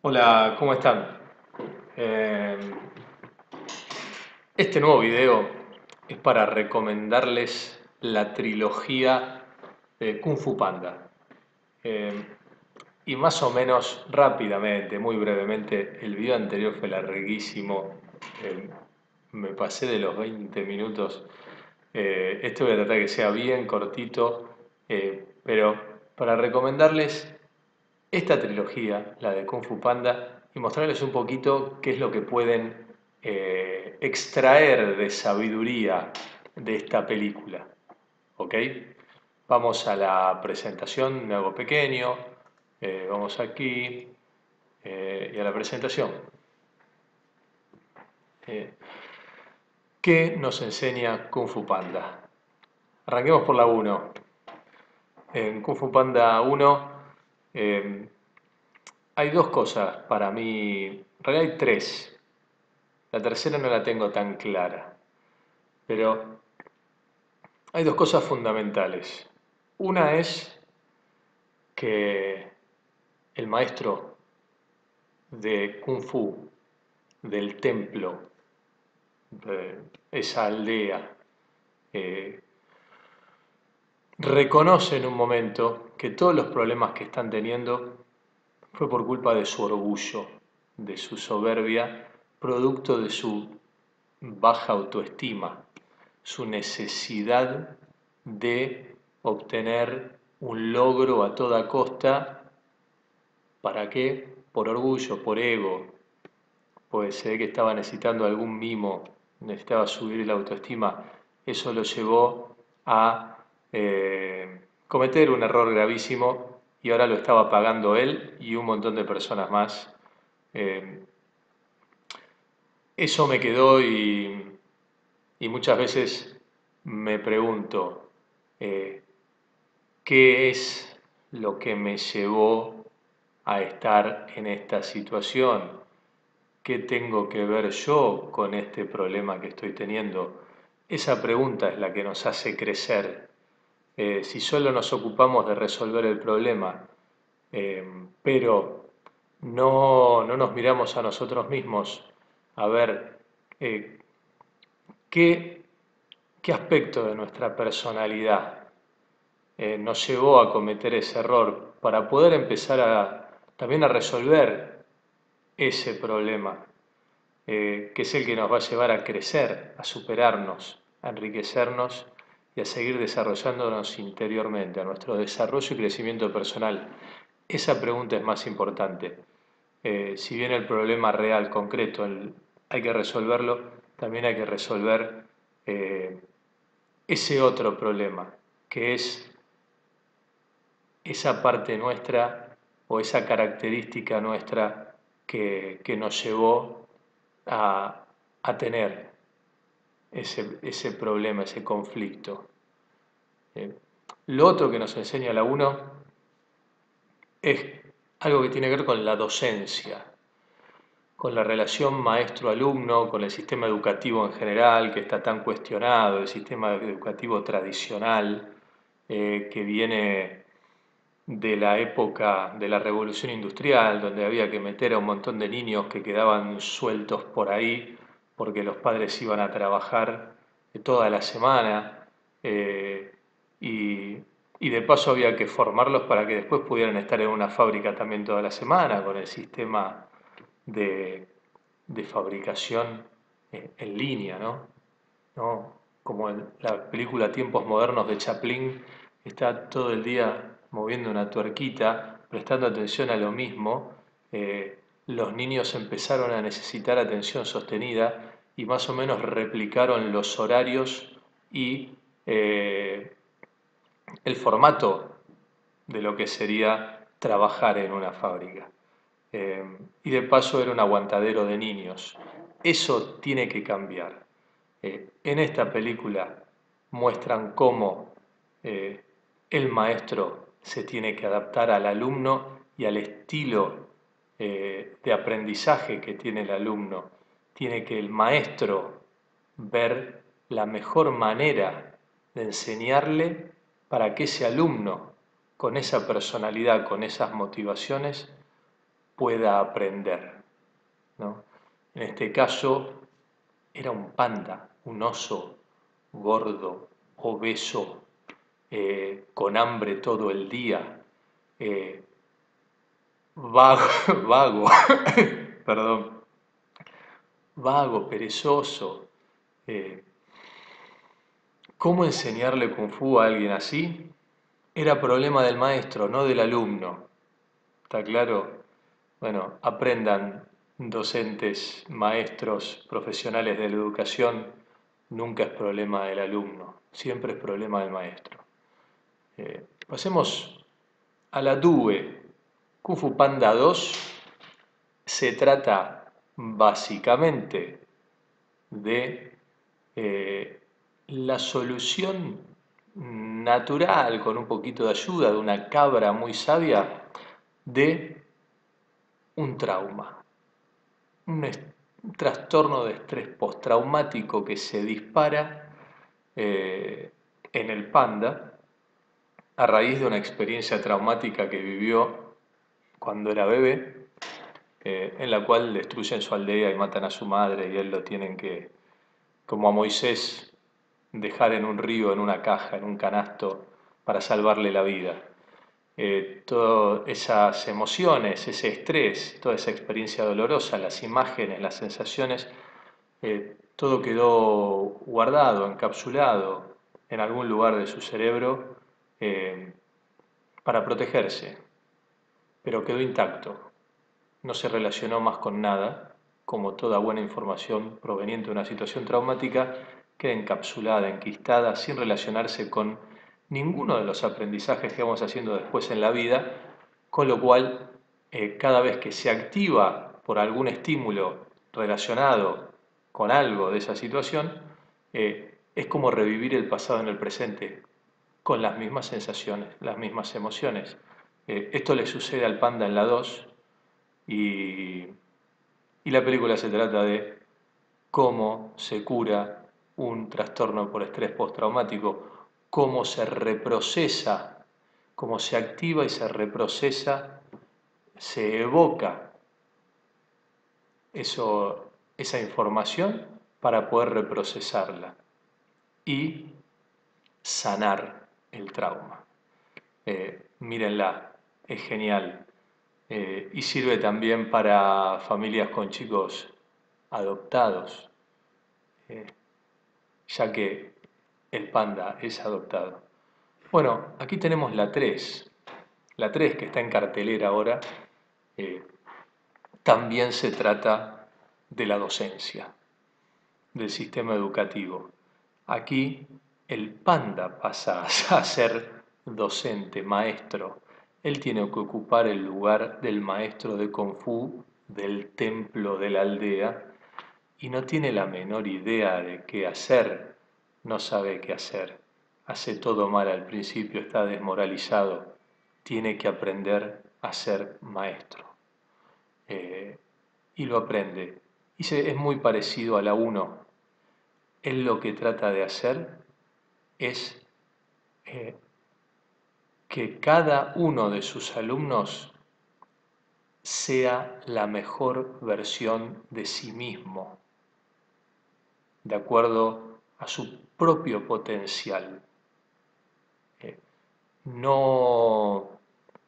Hola, ¿cómo están? Eh, este nuevo video es para recomendarles la trilogía de Kung Fu Panda. Eh, y más o menos rápidamente, muy brevemente, el video anterior fue larguísimo, eh, me pasé de los 20 minutos. este voy a tratar que sea bien cortito, pero para recomendarles esta trilogía, la de Kung Fu Panda, y mostrarles un poquito qué es lo que pueden eh, extraer de sabiduría de esta película. ¿Ok? Vamos a la presentación, me hago pequeño, eh, vamos aquí eh, y a la presentación. ¿Qué nos enseña Kung Fu Panda? Arranquemos por la 1. En Kung Fu Panda 1 Em, hay dos cosas para mí, en realidad hay tres. La tercera no la tengo tan clara, pero hay dos cosas fundamentales. Una es que el maestro de Kung Fu del templo, de esa aldea, eh, reconoce en un momento que todos los problemas que están teniendo fue por culpa de su orgullo, de su soberbia, producto de su baja autoestima, su necesidad de obtener un logro a toda costa. ¿Para qué? Por orgullo, por ego. Pues se que estaba necesitando algún mimo, necesitaba subir la autoestima. Eso lo llevó a eh, cometer un error gravísimo y ahora lo estaba pagando él y un montón de personas más. Eh, eso me quedó y, muchas veces me pregunto, eh, ¿qué es lo que me llevó a estar en esta situación? ¿Qué tengo que ver yo con este problema que estoy teniendo? Esa pregunta es la que nos hace crecer eh, si solo nos ocupamos de resolver el problema, eh, pero no, nos miramos a nosotros mismos a ver eh, qué, qué aspecto de nuestra personalidad nos llevó a cometer ese error para poder empezar a, también a resolver ese problema, que es el que nos va a llevar a crecer, a superarnos, a enriquecernos y a seguir desarrollándonos interiormente, a nuestro desarrollo y crecimiento personal. Esa pregunta es más importante. Eh, si bien el problema real, concreto, hay que resolverlo, también hay que resolver eh, ese otro problema, que es esa parte nuestra o esa característica nuestra que, nos llevó a, a tener ese, problema, ese conflicto. Eh, lo otro que nos enseña la 1 es algo que tiene que ver con la docencia, con la relación maestro-alumno, con el sistema educativo en general, que está tan cuestionado, el sistema educativo tradicional, eh, que viene de la época de la revolución industrial, donde había que meter a un montón de niños que quedaban sueltos por ahí porque los padres iban a trabajar toda la semana eh, y, de paso había que formarlos para que después pudieran estar en una fábrica también toda la semana con el sistema de, fabricación eh, en línea, ¿no? Como en la película Tiempos Modernos de Chaplin, está todo el día moviendo una tuerquita, prestando atención a lo mismo, eh, los niños empezaron a necesitar atención sostenida y más o menos replicaron los horarios y eh, el formato de lo que sería trabajar en una fábrica. Eh, y de paso era un aguantadero de niños. Eso tiene que cambiar. Eh, en esta película muestran cómo el maestro se tiene que adaptar al alumno y al estilo de aprendizaje que tiene el alumno tiene que el maestro ver la mejor manera de enseñarle para que ese alumno, con esa personalidad, con esas motivaciones, pueda aprender. En este caso era un panda, un oso gordo, obeso, eh, con hambre todo el día, eh, vago, vago perdón, vago, perezoso. Eh, ¿Cómo enseñarle kung fu a alguien así? Era problema del maestro, no del alumno. ¿Está claro? Bueno, aprendan docentes, maestros, profesionales de la educación, nunca es problema del alumno, siempre es problema del maestro. Eh, pasemos a la DUE. Kung Fu Panda 2 se trata básicamente de eh, la solución natural, con un poquito de ayuda de una cabra muy sabia, de un trauma, un, trastorno de estrés postraumático que se dispara eh, en el panda a raíz de una experiencia traumática que vivió cuando era bebé, eh, en la cual destruyen su aldea y matan a su madre y él lo tienen que, como a Moisés, dejar en un río, en una caja, en un canasto, para salvarle la vida. Eh, todas esas emociones, ese estrés, toda esa experiencia dolorosa, las imágenes, las sensaciones, eh, todo quedó guardado, encapsulado en algún lugar de su cerebro eh, para protegerse, pero quedó intacto, no se relacionó más con nada, como toda buena información proveniente de una situación traumática, queda encapsulada, enquistada, sin relacionarse con ninguno de los aprendizajes que vamos haciendo después en la vida, con lo cual eh, cada vez que se activa por algún estímulo relacionado con algo de esa situación, eh, es como revivir el pasado en el presente, con las mismas sensaciones, las mismas emociones. Eh, esto le sucede al panda en la 2 y, la película se trata de cómo se cura un trastorno por estrés postraumático cómo se reprocesa, cómo se activa y se reprocesa, se evoca esa información para poder reprocesarla y sanar el trauma. Eh, mírenla, es genial. Eh, y sirve también para familias con chicos adoptados, eh, ya que el panda es adoptado. Bueno, aquí tenemos la 3. La 3 que está en cartelera ahora, eh, también se trata de la docencia, del sistema educativo. Aquí el panda pasa a ser docente, maestro. Él tiene que ocupar el lugar del maestro de Kung Fu del templo de la aldea y no tiene la menor idea de qué hacer no sabe qué hacer, hace todo mal al principio, está desmoralizado, tiene que aprender a ser maestro. Eh, y lo aprende. Y es muy parecido a la 1. Él lo que trata de hacer es eh, que cada uno de sus alumnos sea la mejor versión de sí mismo, de acuerdo a su propio potencial. Eh, no,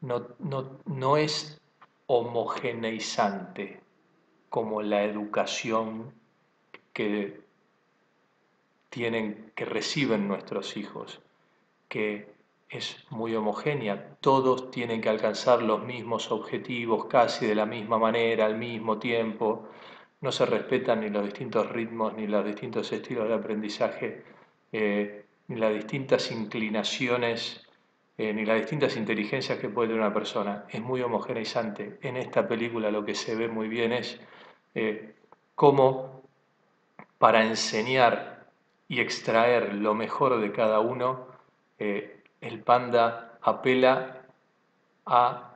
no, es homogeneizante como la educación que tienen, que reciben nuestros hijos, que es muy homogénea, todos tienen que alcanzar los mismos objetivos casi de la misma manera, al mismo tiempo, no se respetan ni los distintos ritmos ni los distintos estilos de aprendizaje eh, ni las distintas inclinaciones, eh, ni las distintas inteligencias que puede tener una persona. Es muy homogeneizante. En esta película lo que se ve muy bien es eh, cómo para enseñar y extraer lo mejor de cada uno, el panda apela a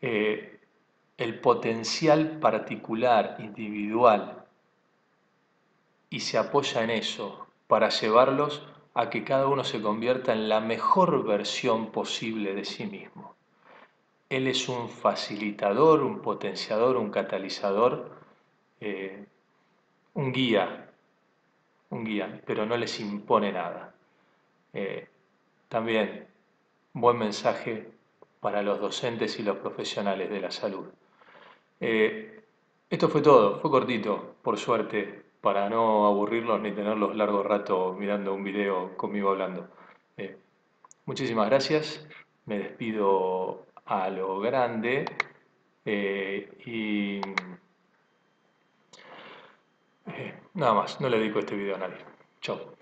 el potencial particular, individual, y se apoya en eso, para llevarlos a que cada uno se convierta en la mejor versión posible de sí mismo. Él es un facilitador, un potenciador, un catalizador, eh, un guía, un guía, pero no les impone nada. Eh, también, buen mensaje para los docentes y los profesionales de la salud. Eh, esto fue todo, fue cortito, por suerte, para no aburrirlos ni tenerlos largo rato mirando un video conmigo hablando. muchísimas gracias, me despido a lo grande eh, y eh, nada más, no le dedico este video a nadie. Chao.